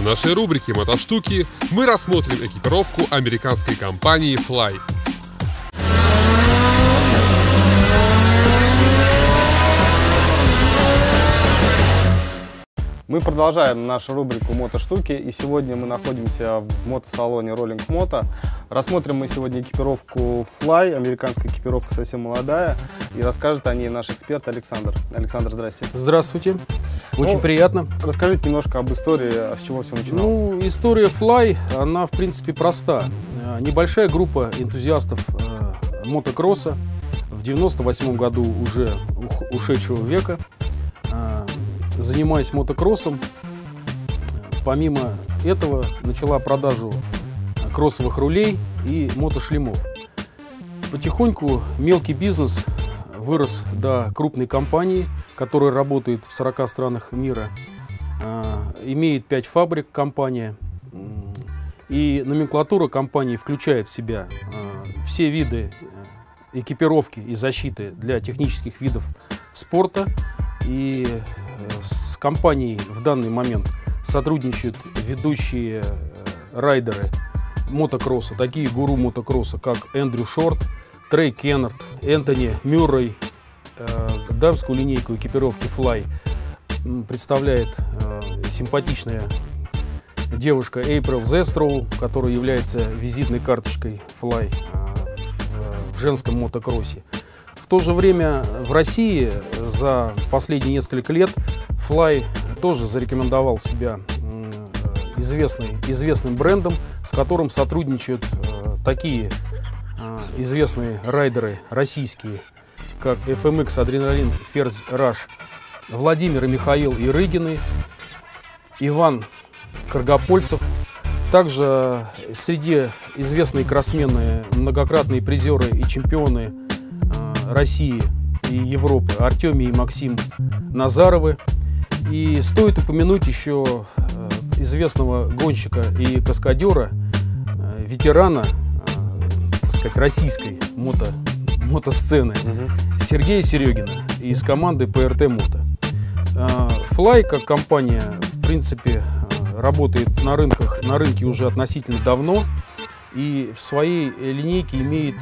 В нашей рубрике «Мотоштуки» мы рассмотрим экипировку американской компании Fly. Мы продолжаем нашу рубрику «Мотоштуки» и сегодня мы находимся в мотосалоне Rolling Moto. Рассмотрим мы сегодня экипировку Fly, американская экипировка совсем молодая, и расскажет о ней наш эксперт Александр. Александр, здрасте. Здравствуйте, очень ну, приятно. Расскажите немножко об истории, а с чего все начиналось. Ну, история Fly, она в принципе проста. Э, небольшая группа энтузиастов э, мотокросса в 98 году уже ушедшего века занимаясь мотокроссом, помимо этого начала продажу кроссовых рулей и мотошлемов. Потихоньку мелкий бизнес вырос до крупной компании, которая работает в 40 странах мира. А, имеет 5 фабрик компания. И номенклатура компании включает в себя а, все виды экипировки и защиты для технических видов спорта. И с компанией в данный момент сотрудничают ведущие э, райдеры мотокросса, такие гуру мотокросса, как Эндрю Шорт, Трей Кеннард, Энтони Мюррей. Э, дамскую линейку экипировки Fly представляет э, симпатичная девушка Эйприл Зестроу, которая является визитной карточкой Fly в женском мотокроссе то же время в России за последние несколько лет Fly тоже зарекомендовал себя известным брендом, с которым сотрудничают э, такие э, известные райдеры российские, как FMX, Адреналин, Ферзь, Раш, Владимир и Михаил Ирыгины, Иван Каргопольцев. Также среди известные кроссмены, многократные призеры и чемпионы России и Европы Артемий и Максим Назаровы. И стоит упомянуть еще э, известного гонщика и каскадера, э, ветерана, сказать, российской мото, мотосцены угу. Сергея Серегина из команды ПРТ Мото. Fly как компания, в принципе, работает на рынках, на рынке уже относительно давно и в своей линейке имеет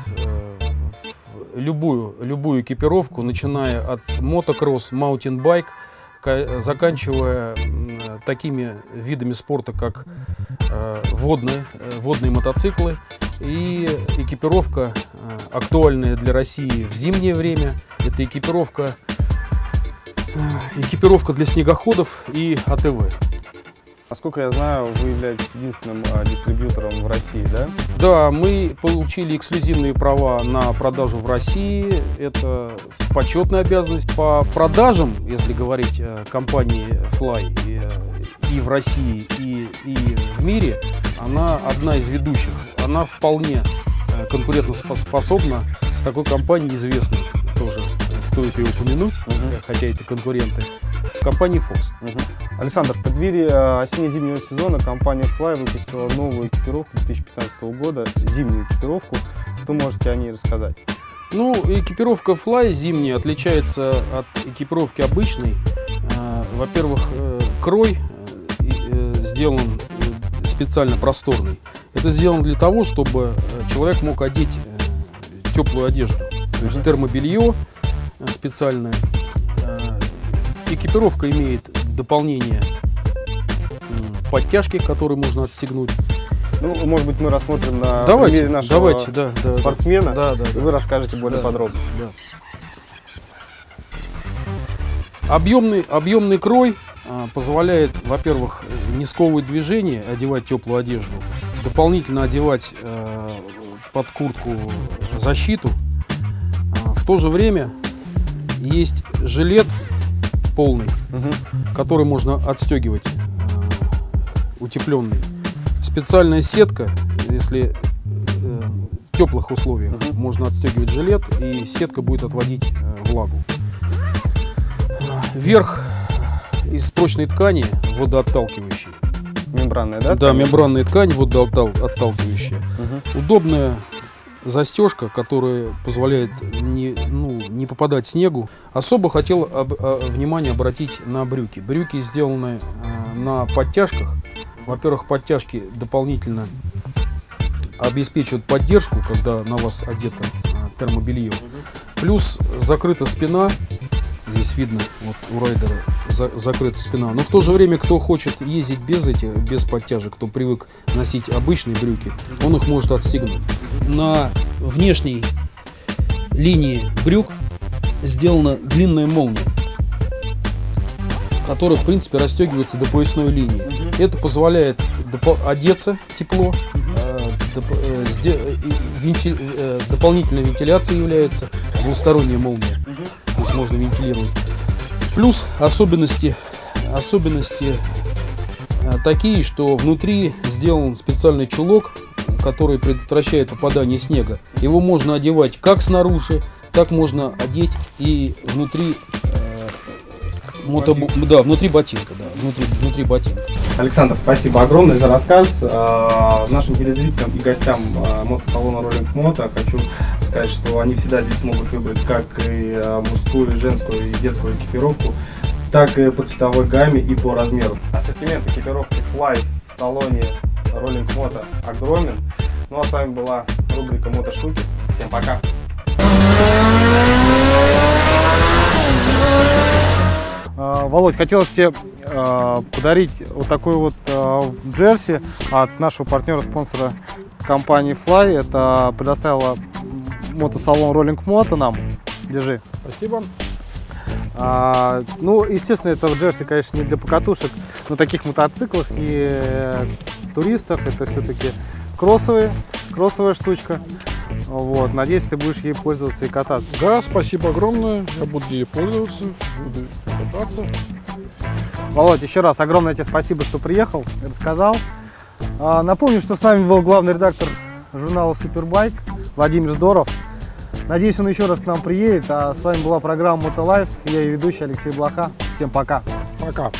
любую, любую экипировку, начиная от мотокросс, маунтинбайк, заканчивая такими видами спорта, как водные, э, водные мотоциклы и экипировка, э, актуальная для России в зимнее время. Это экипировка, экипировка для снегоходов и ATV. Насколько я знаю, вы являетесь единственным а, дистрибьютором в России, да? Да, мы получили эксклюзивные права на продажу в России. Это почетная обязанность. По продажам, если говорить компании Fly и, и в России, и, и в мире, она одна из ведущих. Она вполне э, конкурентоспособна с такой компанией известной тоже стоит ее упомянуть, угу. хотя это конкуренты, в компании Fox. Угу. Александр, в преддверии э, осенне-зимнего сезона компания Fly выпустила новую экипировку 2015 года, зимнюю экипировку. Что можете о ней рассказать? Ну, экипировка Fly зимняя отличается от экипировки обычной. Э, во-первых, крой сделан специально просторный. Это сделано для того, чтобы человек мог одеть теплую одежду. То есть термобелье специальное. Экипировка имеет дополнение подтяжки, которые можно отстегнуть. Ну, может быть, мы рассмотрим на давайте, примере нашего давайте, да, да, спортсмена, да, да, и вы расскажете более да, подробно. Да. Объемный, объемный крой позволяет, во-первых, не сковывать движение, одевать теплую одежду, дополнительно одевать а, под куртку защиту. А, в то же время есть жилет полный, угу. который можно отстегивать, э, утепленный. Специальная сетка, если э, в теплых условиях угу. можно отстегивать жилет, и сетка будет отводить э, влагу. Верх из прочной ткани водоотталкивающий. Мембранная, да? Да, мембранная ткань водоотталкивающая. Угу. Удобная застежка, которая позволяет не, ну, не попадать снегу. Особо хотел об, а, внимание обратить на брюки. Брюки сделаны э, на подтяжках. Во-первых, подтяжки дополнительно обеспечивают поддержку, когда на вас одето а, термобелье. Плюс закрыта спина, здесь видно, вот у райдера за- закрыта спина. Но в то же время, кто хочет ездить без этих, без подтяжек, кто привык носить обычные брюки, он их может отстегнуть. На внешней линии брюк сделана длинная молния, которая, в принципе, расстегивается до поясной линии. Это позволяет одеться тепло, э, доп- э, э, дополнительной вентиляцией является двусторонняя молния, есть можно вентилировать. Плюс особенности, особенности э, такие, что внутри сделан специальный чулок, который предотвращает попадание снега. Его можно одевать как снаружи, так можно одеть и внутри э, мотобу- да, внутри ботинка, да, внутри, внутри ботинка. Александр, спасибо огромное за рассказ. Э, Нашим телезрителям и гостям мотосалона Rolling Moto хочу сказать, что они всегда здесь могут выбрать как и э, мужскую, и женскую, и детскую экипировку, так и по цветовой гамме и по размеру. Ассортимент экипировки Fly в салоне Rolling Moto огромен. Ну а с вами была рубрика Мотоштуки. Всем пока! А, Володь, хотелось тебе а, подарить вот такой вот а, джерси от нашего партнера-спонсора компании Fly. Это предоставила мотосалон Rolling Moto нам. Держи. Спасибо. А, ну, естественно, это джерси, конечно, не для покатушек на таких мотоциклах и э, туристах. Это все-таки кроссовые, кроссовая штучка. Вот, надеюсь, ты будешь ей пользоваться и кататься. Да, спасибо огромное. Я буду ей пользоваться, буду кататься. Володь, еще раз огромное тебе спасибо, что приехал, рассказал. А, напомню, что с нами был главный редактор журнала Супербайк Владимир Здоров. Надеюсь, он еще раз к нам приедет. А с вами была программа Мотолайф. Я ее ведущий Алексей Блоха. Всем пока. Пока.